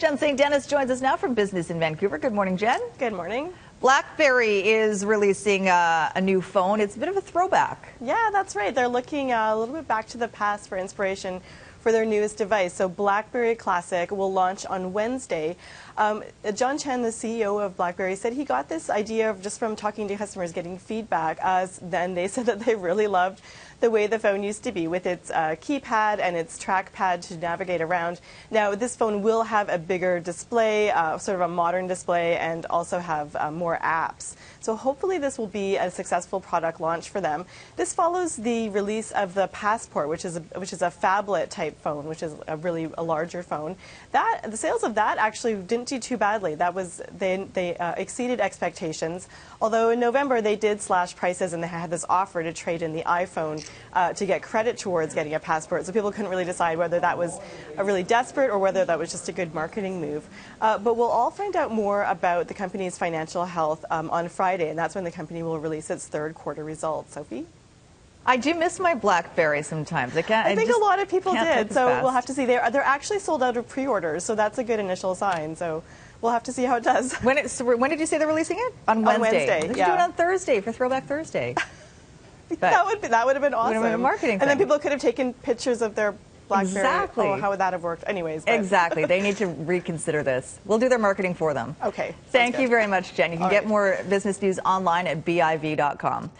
Jen St. Denis joins us now from Business in Vancouver. Good morning, Jen. Good morning. BlackBerry is releasing uh, a new phone. It's a bit of a throwback. Yeah, that's right. They're looking uh, a little bit back to the past for inspiration for their newest device. So BlackBerry Classic will launch on Wednesday. Um, John Chen, the CEO of BlackBerry, said he got this idea just from talking to customers, getting feedback. As then they said that they really loved the way the phone used to be with its uh, keypad and its trackpad to navigate around. Now this phone will have a bigger display, uh, sort of a modern display, and also have uh, more apps. So hopefully this will be a successful product launch for them. This follows the release of the Passport, which is a, which is a phablet type phone, which is a really a larger phone. That the sales of that actually didn't do too badly. That was they they uh, exceeded expectations. Although in November they did slash prices and they had this offer to trade in the iPhone uh, to get credit towards getting a passport. So people couldn't really decide whether that was a really desperate or whether that was just a good marketing move. Uh, but we'll all find out more about the company's financial health um, on Friday, and that's when the company will release its third quarter results. Sophie. I do miss my BlackBerry sometimes. I can't. I think I a lot of people did. So fast. we'll have to see. They're they're actually sold out of pre-orders, so that's a good initial sign. So we'll have to see how it does. When it's when did you say they're releasing it? On Wednesday. On Wednesday. Yeah. do it on Thursday for Throwback Thursday. that would be, that would have been awesome. Would have been a marketing and thing. then people could have taken pictures of their BlackBerry. Exactly. Oh, how would that have worked? Anyways. But. Exactly. they need to reconsider this. We'll do their marketing for them. Okay. Thank you very much, Jen. You can All get right. more business news online at biv.com.